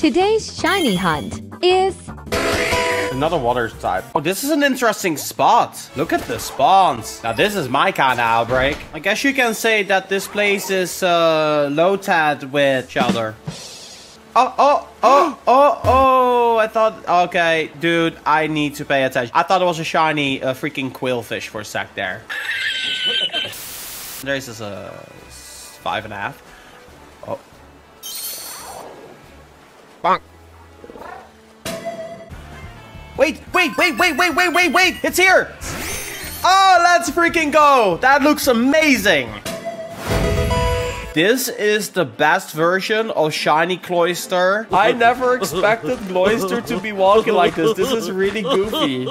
Today's shiny hunt is Another water type. Oh, this is an interesting spot. Look at the spawns. Now, this is my kind of outbreak. I guess you can say that this place is uh, low-tad with Shellder. Oh, oh, oh, oh, oh, I thought, okay, dude, I need to pay attention. I thought it was a shiny uh, freaking Qwilfish for a sec there. There's this, uh, five and a half. Oh. Bonk. Wait, wait, wait, wait, wait, wait, wait, wait, it's here. Oh, let's freaking go. That looks amazing. This is the best version of Shiny Cloyster. I never expected Cloyster to be walking like this. This is really goofy.